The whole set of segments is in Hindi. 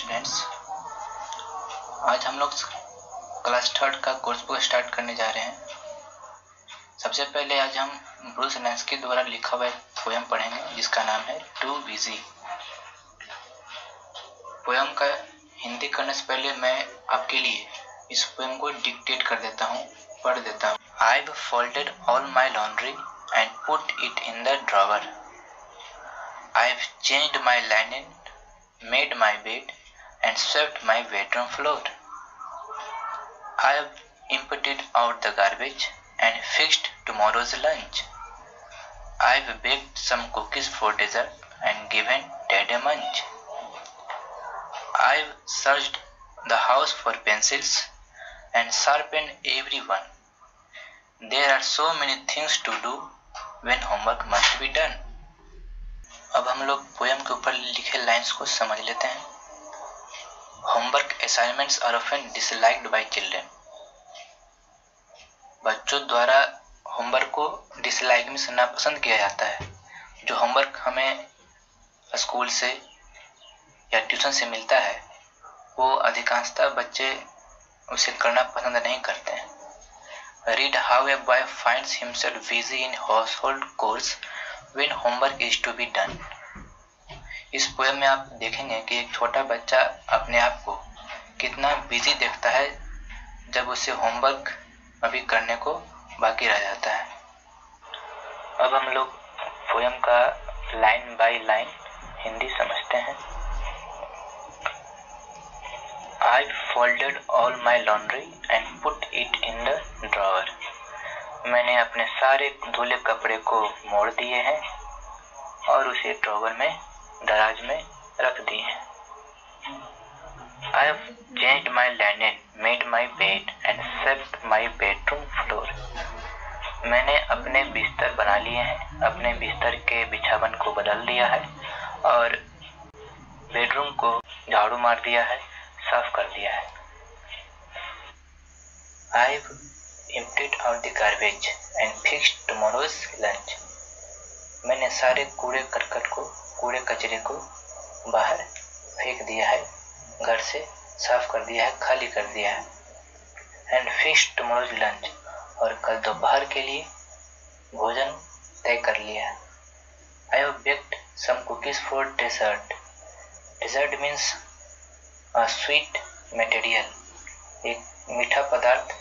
स्टूडेंट्स आज हम लोग क्लास थर्ड का कोर्स बुक स्टार्ट करने जा रहे हैं। सबसे पहले आज हम ब्रूस नेंस्की द्वारा लिखा हुआ पोयम पढ़ेंगे जिसका नाम है टू बिज़ी पोयम का हिंदी करने से पहले मैं आपके लिए इस पोयम को डिक्टेट कर देता हूँ पढ़ देता हूँ। I folded all my laundry and put it in the drawer I've changed my linen, made my bed, and swept my bedroom floor. I've emptied out the garbage and fixed tomorrow's lunch. I've baked some cookies for dessert and given Dad a munch. I've searched the house for pencils and sharpened every one. There are so many things to do when homework must be done. अब हम लोग पोयम के ऊपर लिखे लाइंस को समझ लेते हैं homework assignments are often disliked by children बच्चों द्वारा होमवर्क को डिसलाइक में सुनना पसंद किया जाता है। जो होमवर्क हमें स्कूल से या ट्यूशन से मिलता है, वो अधिकांशतः बच्चे उसे करना पसंद नहीं करते हैं। Read how a boy finds himself busy in household chores when homework is to be done इस पोएम में आप देखेंगे कि एक छोटा बच्चा अपने आप को कितना बिज़ी देखता है जब उसे होमवर्क अभी करने को बाकी रह जाता है। अब हम लोग पोएम का लाइन बाय लाइन हिंदी समझते हैं। I folded all my laundry and put it in the drawer मैंने अपने सारे धुले कपड़े को मोड़ दिए हैं और उसे ड्रॉवर में दराज में रख हैं। I have changed my linen made my bed and swept my bedroom floor मैंने अपने बिस्तर बना लिए हैं, अपने बिस्तर के बिछावन को बदल दिया है, और बेडरूम को झाड़ू मार दिया है, साफ़ कर दिया है। आई emptied out the garbage and fixed tomorrow's lunch. मैंने सारे कूड़े करकट को कूड़े कचरे को बाहर फेंक दिया है, घर से साफ़ कर दिया है, खाली कर दिया है। एंड फिक्स टुमारोज लंच और कल दोपहर के लिए भोजन तय कर लिया है। I have baked some cookies for dessert dessert means sweet material एक मीठा पदार्थ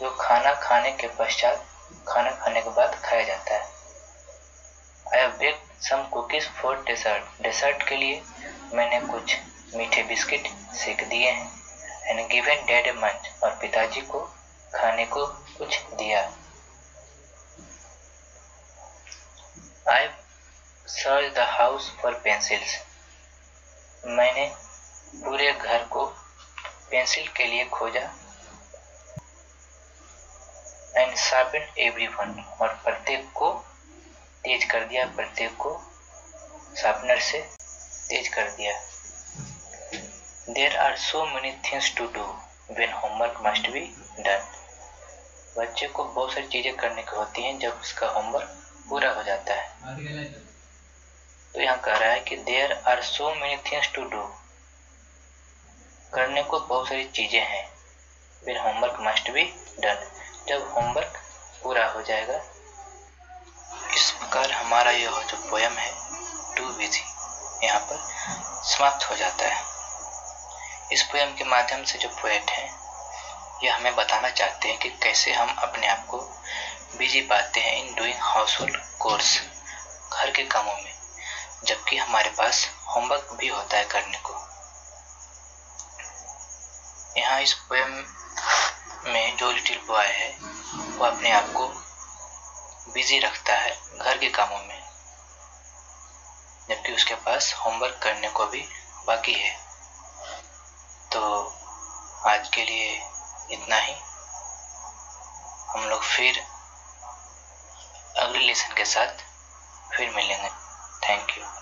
जो खाना खाने के पश्चात, खाना खाने के बाद खाया जाता है I have bake some cookies for dessert dessert के लिए मैंने कुछ मीठे बिस्किट सेक दिए हैं। एंड गिवन डैड ए मंच और पिताजी को खाने को कुछ दिया। I search the house for pencils मैंने पूरे घर को पेंसिल के लिए खोजा। एंड शार्पन एवरी वन और प्रत्येक को तेज कर दिया प्रत्येक को, शार्पनर से तेज कर दिया। There are so many things to do when homework must be done बच्चे को बहुत सारी चीज़ें करने की होती हैं जब उसका होमवर्क पूरा हो जाता है। तो यहाँ कह रहा है कि there are so many things to do करने को बहुत सारी चीज़ें हैं। When homework must be done जब होमवर्क पूरा हो जाएगा इस हमारा यह जो पोयम है टू विधि यहाँ पर समाप्त हो जाता है। इस पोयम के माध्यम से जो पोएट हैं यह हमें बताना चाहते हैं कि कैसे हम अपने आप को बिज़ी पाते हैं in doing household chores घर के कामों में, जबकि हमारे पास होमवर्क भी होता है करने को। यहाँ इस पोएम में जो लिटिल बॉय है, वो अपने आप को बिज़ी रखता है। घर के कामों में, जबकि उसके पास होमवर्क करने को भी बाकी है। तो आज के लिए इतना ही। हम लोग फिर अगले लेसन के साथ फिर मिलेंगे। Thank you